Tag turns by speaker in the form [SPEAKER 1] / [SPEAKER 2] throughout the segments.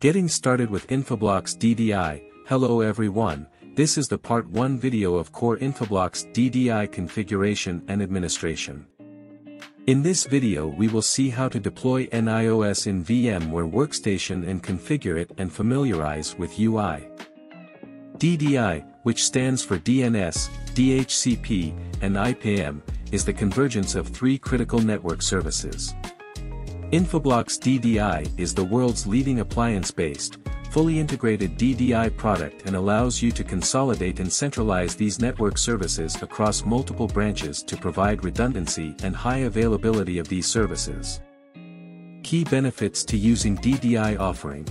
[SPEAKER 1] Getting started with Infoblox DDI, hello everyone, this is the part 1 video of Core Infoblox DDI configuration and administration. In this video we will see how to deploy NIOS in VMware Workstation and configure it and familiarize with UI. DDI, which stands for DNS, DHCP, and IPAM, is the convergence of three critical network services. Infoblox DDI is the world's leading appliance-based, fully integrated DDI product and allows you to consolidate and centralize these network services across multiple branches to provide redundancy and high availability of these services. Key benefits to using DDI offering.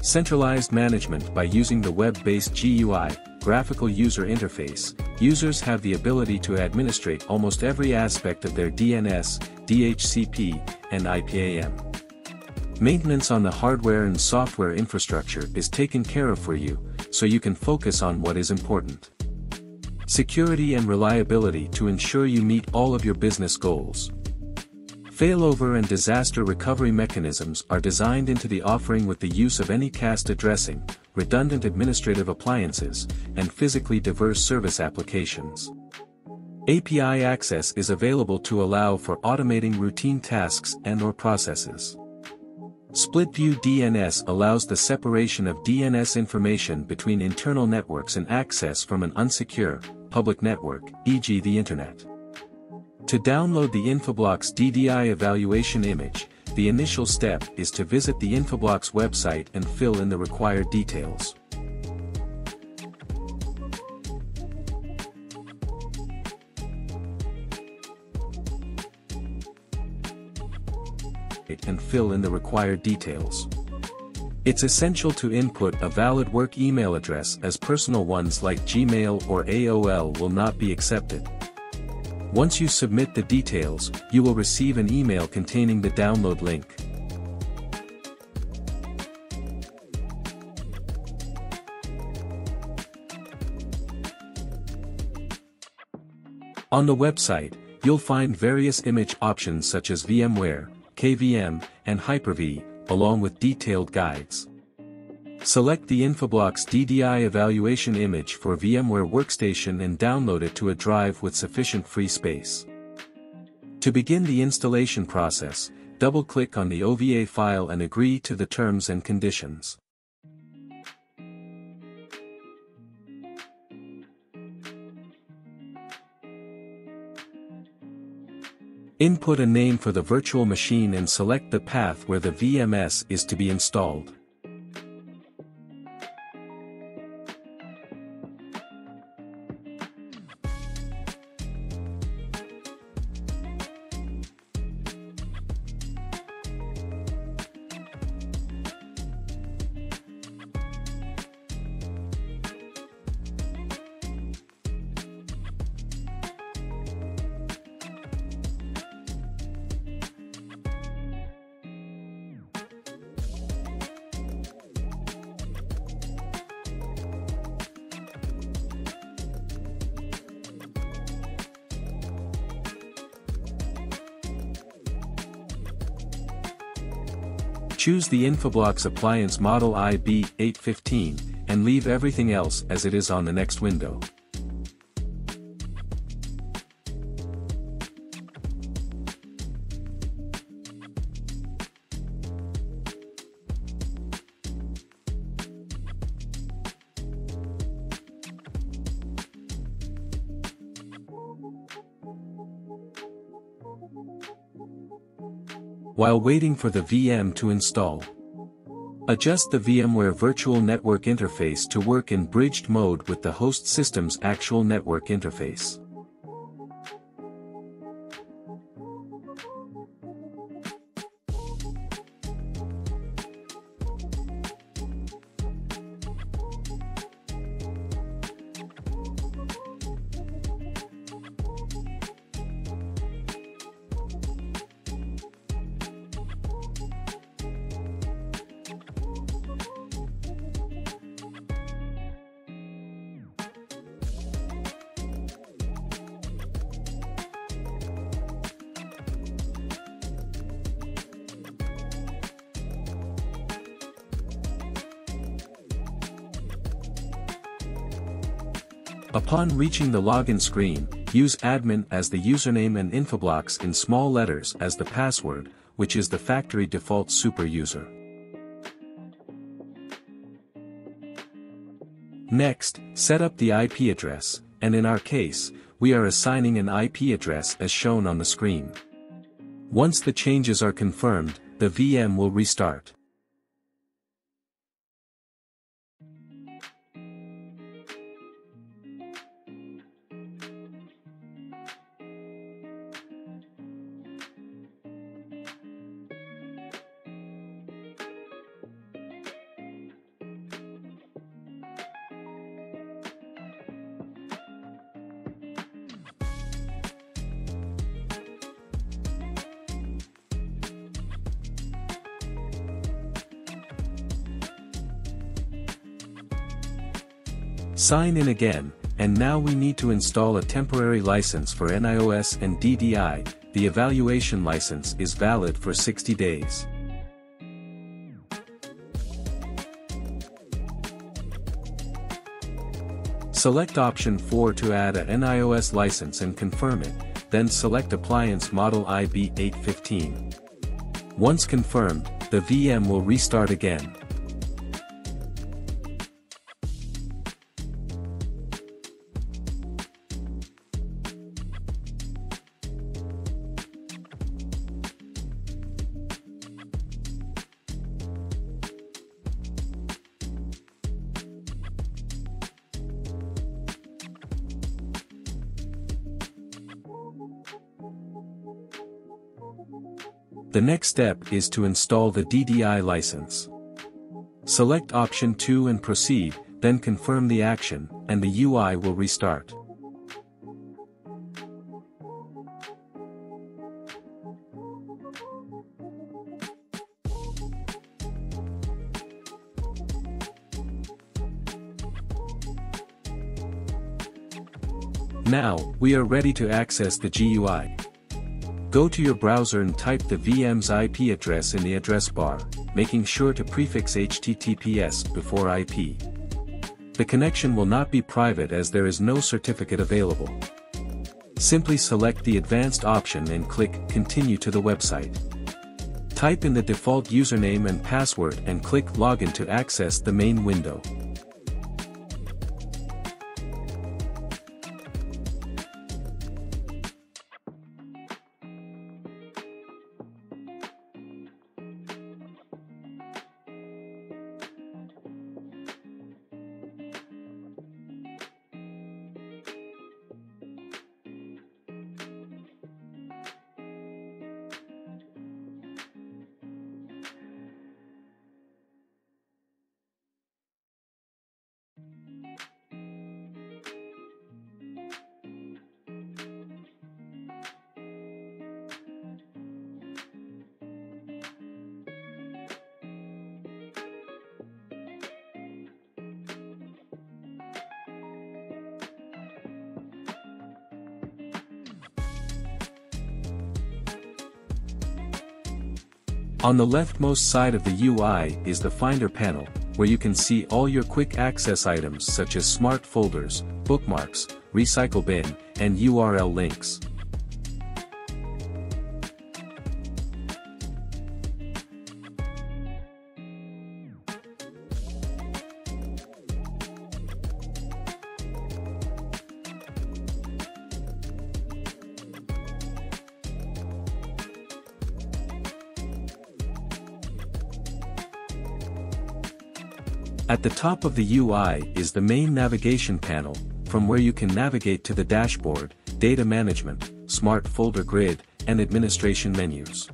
[SPEAKER 1] Centralized management by using the web-based GUI, graphical user interface, users have the ability to administrate almost every aspect of their DNS, DHCP, and IPAM. Maintenance on the hardware and software infrastructure is taken care of for you, so you can focus on what is important. Security and reliability to ensure you meet all of your business goals. Failover and disaster recovery mechanisms are designed into the offering with the use of Anycast addressing, redundant administrative appliances, and physically diverse service applications. API access is available to allow for automating routine tasks and or processes. Split view DNS allows the separation of DNS information between internal networks and access from an unsecure, public network, e.g. the Internet. To download the Infoblox DDI evaluation image, the initial step is to visit the Infoblox website and fill in the required details. and fill in the required details. It's essential to input a valid work email address as personal ones like Gmail or AOL will not be accepted. Once you submit the details, you will receive an email containing the download link. On the website, you'll find various image options such as VMware, KVM, and Hyper-V, along with detailed guides. Select the Infoblox DDI evaluation image for VMware Workstation and download it to a drive with sufficient free space. To begin the installation process, double-click on the OVA file and agree to the terms and conditions. Input a name for the virtual machine and select the path where the VMS is to be installed. Choose the Infoblox appliance model IB815, and leave everything else as it is on the next window. While waiting for the VM to install. Adjust the VMware Virtual Network Interface to work in bridged mode with the host system's actual network interface. Upon reaching the login screen, use admin as the username and Infoblox in small letters as the password, which is the factory default super user. Next, set up the IP address, and in our case, we are assigning an IP address as shown on the screen. Once the changes are confirmed, the VM will restart. Sign in again, and now we need to install a temporary license for NIOS and DDI, the evaluation license is valid for 60 days. Select option 4 to add a NIOS license and confirm it, then select appliance model IB815. Once confirmed, the VM will restart again. The next step is to install the DDI license. Select option 2 and proceed, then confirm the action, and the UI will restart. Now, we are ready to access the GUI. Go to your browser and type the VM's IP address in the address bar, making sure to prefix HTTPS before IP. The connection will not be private as there is no certificate available. Simply select the advanced option and click Continue to the website. Type in the default username and password and click Login to access the main window. On the leftmost side of the UI is the Finder panel, where you can see all your quick access items such as smart folders, bookmarks, recycle bin, and URL links. At the top of the UI is the main navigation panel, from where you can navigate to the dashboard, data management, smart folder grid, and administration menus.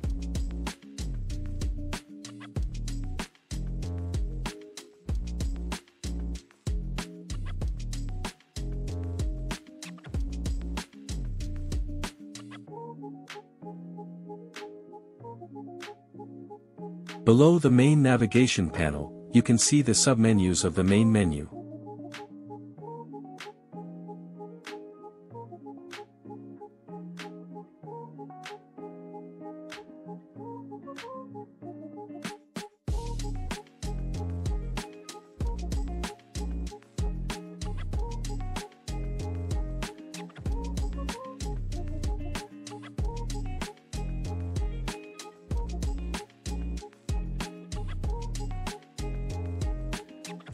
[SPEAKER 1] Below the main navigation panel, you can see the submenus of the main menu.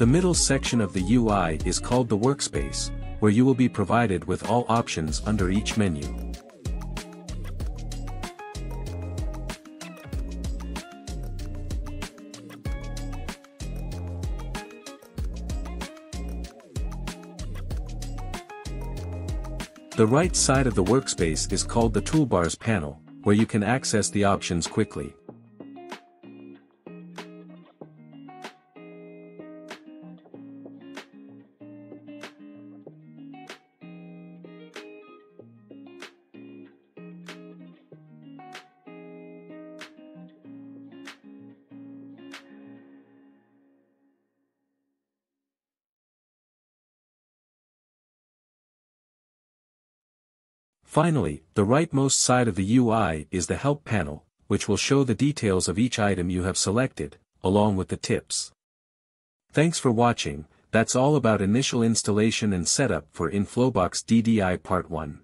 [SPEAKER 1] The middle section of the UI is called the workspace, where you will be provided with all options under each menu. The right side of the workspace is called the Toolbars panel, where you can access the options quickly. Finally, the rightmost side of the UI is the Help panel, which will show the details of each item you have selected, along with the tips. Thanks for watching, that's all about initial installation and setup for Infoblox DDI Part 1.